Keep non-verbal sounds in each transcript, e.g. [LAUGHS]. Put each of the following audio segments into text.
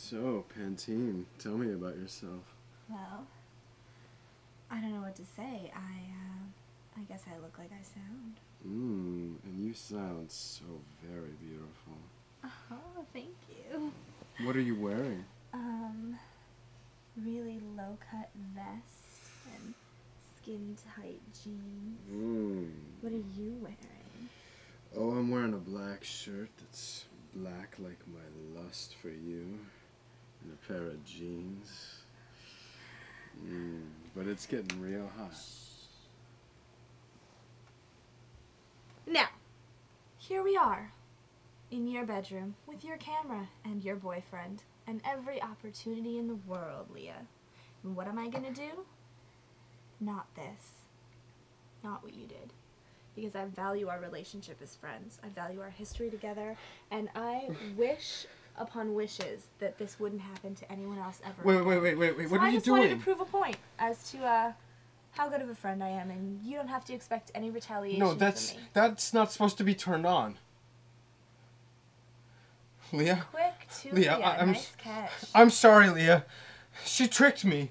So, Pantene, tell me about yourself. Well, I don't know what to say. I, uh, I guess I look like I sound. Mmm, and you sound so very beautiful. Oh, thank you. What are you wearing? Um, really low cut vest and skin tight jeans. Mmm. What are you wearing? Oh, I'm wearing a black shirt that's black like my lust for you, and a pair of jeans. Mmm, but it's getting real hot. Now, here we are, in your bedroom, with your camera and your boyfriend, and every opportunity in the world, Leah. And what am I gonna do? Not this. Not what you did. Because I value our relationship as friends. I value our history together, and I wish upon wishes that this wouldn't happen to anyone else ever. Wait, wait, wait, wait, wait. So What are I you just wanted to prove a point as to uh, how good of a friend I am, and you don't have to expect any retaliation No, that's from me. that's not supposed to be turned on. Leah, Quick to Leah, Leah, I- I'm nice catch. I'm sorry, Leah. She tricked me.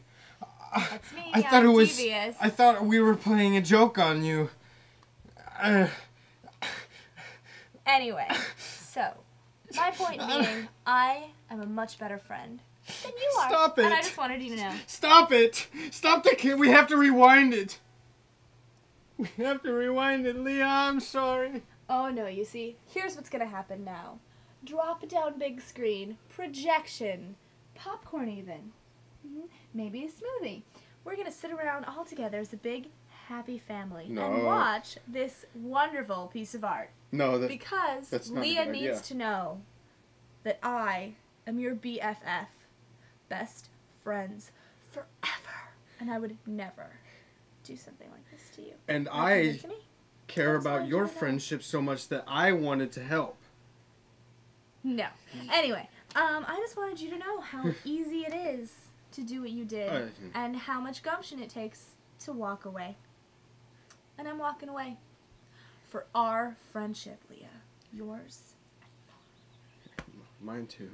That's me. I thought I'm it was. devious. I thought we were playing a joke on you. Uh, Anyway, so [LAUGHS] my point being, I am a much better friend than you are. Stop And I just wanted you to know. stop it! Stop the kid. We have to rewind it. We have to rewind it, Leah. I'm sorry. Oh no, you see, here's what's gonna happen now. Drop down big screen, projection, popcorn even, Mhm, maybe a smoothie. We're gonna sit around all together as a big happy family No. and watch this wonderful piece of art. No, that. Because That's not Leah needs to know that I am your BFF, best friends forever, and I would never do something like this to you. And I it to me? care That's about your friendship so much that I wanted to help. No. Anyway, um, I just wanted you to know how [LAUGHS] easy it is to do what you did, Uh, and how much gumption it takes to walk away. And I'm walking away for our friendship, Leah. Yours. Mine too.